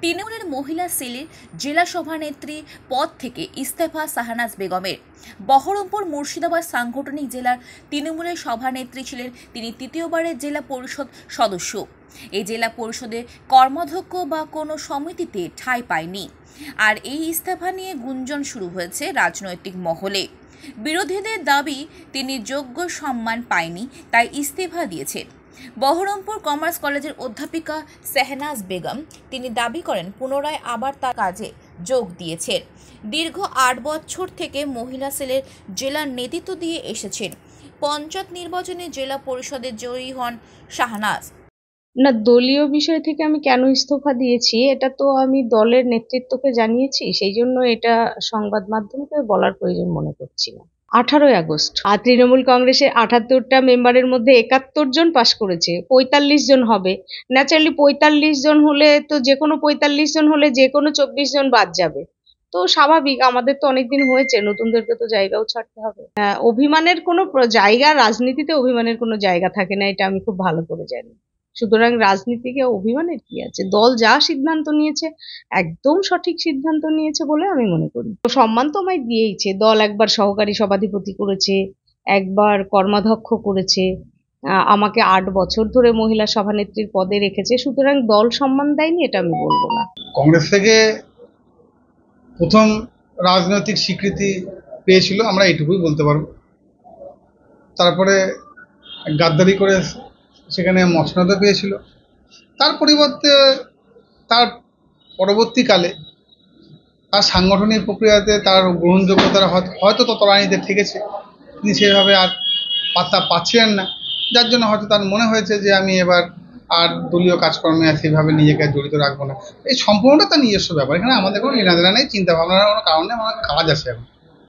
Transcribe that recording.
তৃণমূলের মহিলা সেলের জেলা সভানেত্রী পদ থেকে ইস্তফা শাহনাজ বেগমের। বহরমপুর মুর্শিদাবাদ সাংগঠনিক জেলার তৃণমূলের সভানেত্রী ছিলেন তিনি তৃতীয়বারের জেলা পরিষদ সদস্য। এই জেলা পরিষদে কর্মাধ্যক্ষ বা কোনো সমিতিতে ঠাঁই পায়নি। আর এই ইস্তফা নিয়ে গুঞ্জন শুরু হয়েছে রাজনৈতিক মহলে। বিরোধীদের দাবি, তিনি যোগ্য সম্মান পায়নি, তাই ইস্তফা দিয়েছেন বহরমপুর কমার্স কলেজের অধ্যাপিকা সেহনাজ বেগম, তিনি দাবি করেন, পুনরায় আবার তার কাজে যোগ দিয়েছেন দীর্ঘ আট বছর থেকে মহিলা সেলের জেলার নেতৃত্ব দিয়ে এসেছেন। পঞ্চায়েত নির্বাচনে জেলা পরিষদের জয়ী হন শাহনাজ। না দলীয় বিষয় থেকে আমি কেন ইস্তফা দিয়েছি এটা তো আমি দলের নেতৃত্বকে জানিয়েছি সেই জন্য এটা সংবাদ মাধ্যমকে বলার প্রয়োজন মনে করছি না। আঠারোই আগস্ট আর তৃণমূল কংগ্রেসের আঠাত্তরটা মেম্বারের মধ্যে একাত্তর জন পাশ করেছে পঁয়তাল্লিশ জন হবে। ন্যাচারালি পঁয়তাল্লিশ জন হলে তো যে কোনো পঁয়তাল্লিশ জন হলে যে কোনো চব্বিশ জন বাদ যাবে। তো স্বাভাবিক আমাদের তো অনেকদিন হয়েছে নতুনদেরকে তো জায়গাও ছাড়তে হবে। আহ, অভিমানের কোনো জায়গা রাজনীতিতে অভিমানের কোনো জায়গা থাকে না এটা আমি খুব ভালো করে জানি। সুতরাং রাজনীতিকে অভিমানের কি আছে? দল যা সিদ্ধান্ত নিয়েছে, একদম সঠিক সিদ্ধান্ত নিয়েছে বলে আমি মনে করি। তো সম্মান তো আমায় দিয়েইছে। দল একবার সহকারী সভাধিপতি করেছে, একবার কর্মাধ্যক্ষ করেছে আমাকে আট বছর ধরে মহিলা সভানেত্রীর পদে রেখেছে, সুতরাং দল সম্মান দেয়নি, এটা আমি বলব না। কংগ্রেস থেকে প্রথম রাজনৈতিক স্বীকৃতি পেয়েছিল, আমরা এটুকুই বলতে পারব। তারপরে গাদ্দারি করে সেখানে মসনদও পেয়েছিল। তার পরিবর্তে তার পরবর্তীকালে তার সাংগঠনিক প্রক্রিয়াতে তার গ্রহণযোগ্যতা হয়তো- তো তলানিতে ঠেকেছে। তিনি সেভাবে আর পাত্তা পাচ্ছিলেন না। যার জন্য হয়তো তার মনে হয়েছে যে আমি এবার আর দলীয় কাজকর্মে সেভাবে নিজেকে জড়িত রাখব না। এই সম্পূর্ণটা তার নিজস্ব ব্যাপার। এখানে আমাদের কোনো লেনাদেনা নেই চিন্তা ভাবনার কোনো কারণ আমার কাজ আছে এখন।